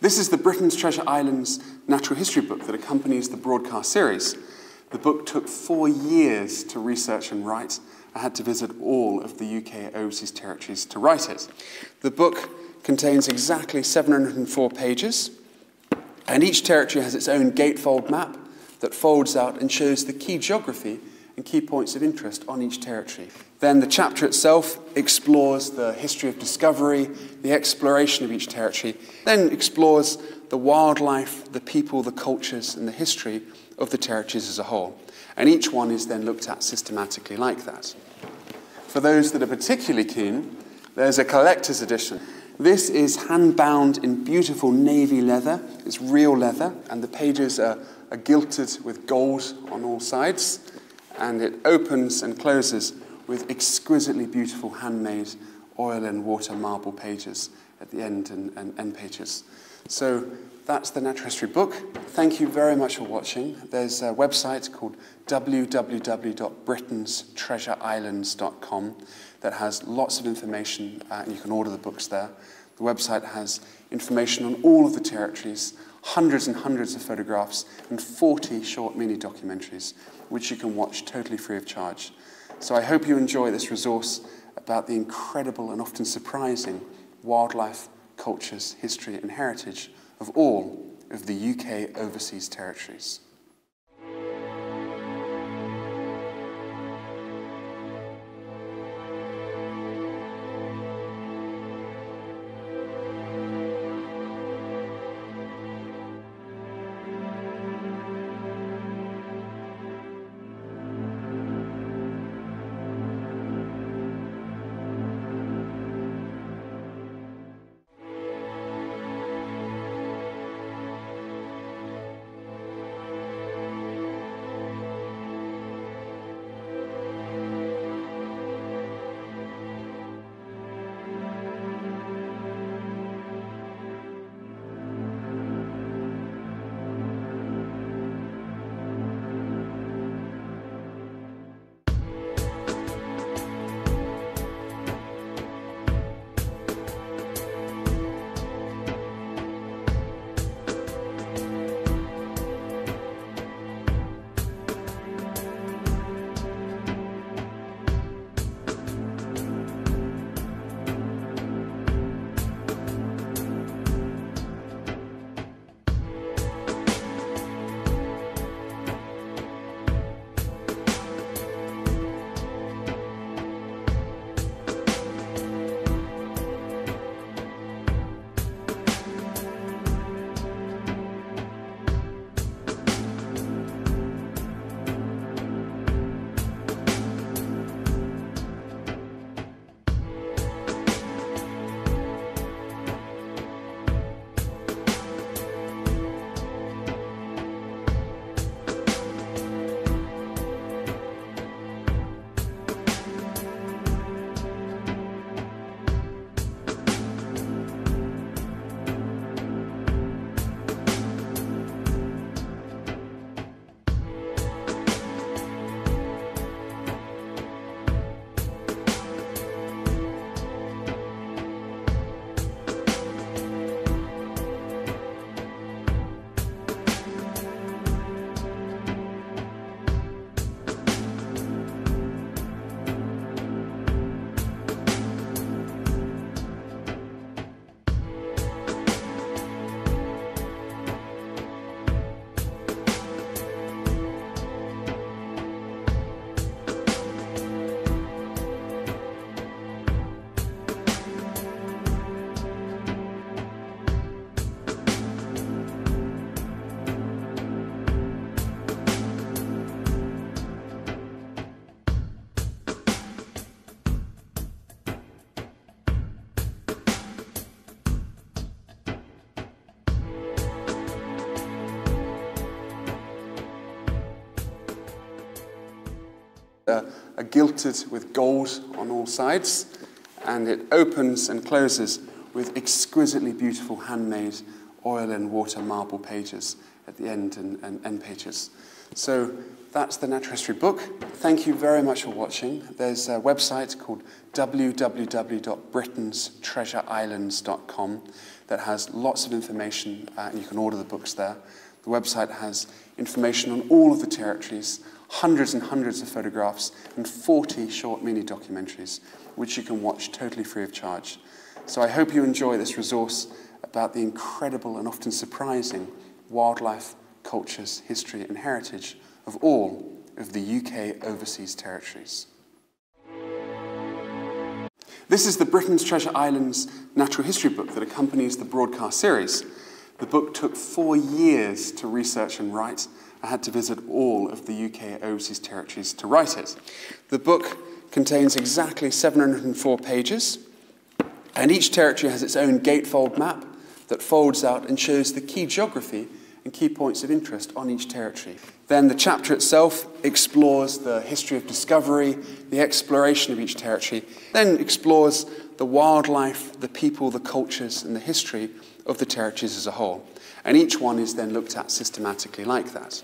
This is the Britain's Treasure Islands natural history book that accompanies the broadcast series. The book took four years to research and write. I had to visit all of the UK overseas territories to write it. The book contains exactly 704 pages, and each territory has its own gatefold map that folds out and shows the key geography and key points of interest on each territory. Then the chapter itself explores the history of discovery, the exploration of each territory, then explores the wildlife, the people, the cultures, and the history of the territories as a whole. And each one is then looked at systematically like that. For those that are particularly keen, there's a collector's edition. This is hand bound in beautiful navy leather. It's real leather, and the pages are, are gilded with gold on all sides. And it opens and closes with exquisitely beautiful handmade oil and water marble pages at the end and, and end pages. So that's the natural history book. Thank you very much for watching. There's a website called www.britainstreasureislands.com that has lots of information, uh, and you can order the books there. The website has information on all of the territories, hundreds and hundreds of photographs, and 40 short mini documentaries, which you can watch totally free of charge. So I hope you enjoy this resource about the incredible and often surprising wildlife, cultures, history, and heritage of all of the UK overseas territories. Are, are gilded with gold on all sides, and it opens and closes with exquisitely beautiful handmade oil and water marble pages at the end and, and end pages. So that's the natural history book. Thank you very much for watching. There's a website called www.britainstreasureislands.com that has lots of information, uh, and you can order the books there. The website has information on all of the territories, hundreds and hundreds of photographs, and 40 short mini documentaries, which you can watch totally free of charge. So I hope you enjoy this resource about the incredible and often surprising wildlife, cultures, history, and heritage of all of the UK overseas territories. This is the Britain's Treasure Islands natural history book that accompanies the broadcast series. The book took four years to research and write. I had to visit all of the UK overseas territories to write it. The book contains exactly 704 pages, and each territory has its own gatefold map that folds out and shows the key geography and key points of interest on each territory. Then the chapter itself explores the history of discovery, the exploration of each territory, then explores the wildlife, the people, the cultures, and the history of the territories as a whole. And each one is then looked at systematically like that.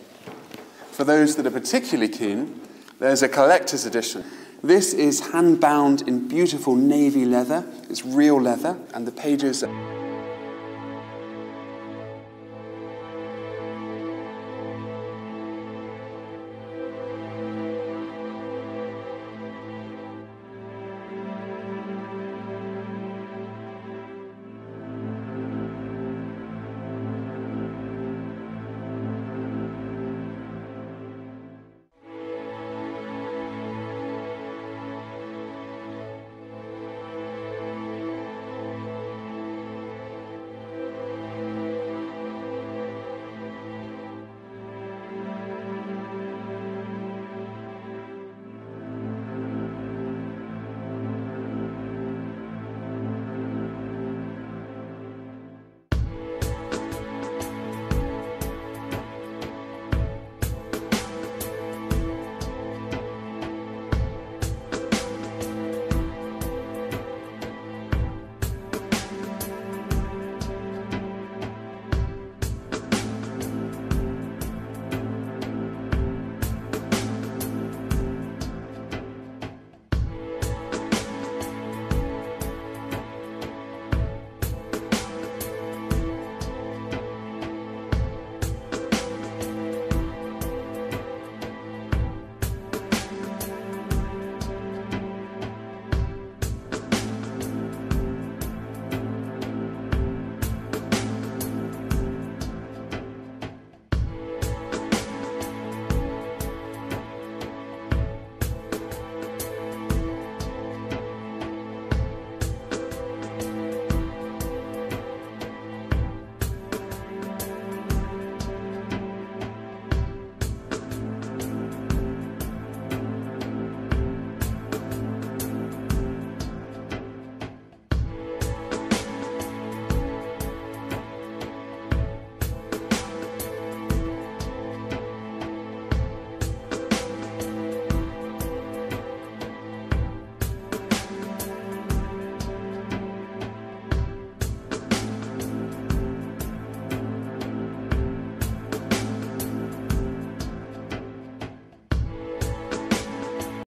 For those that are particularly keen, there's a collector's edition. This is hand bound in beautiful navy leather. It's real leather, and the pages. Are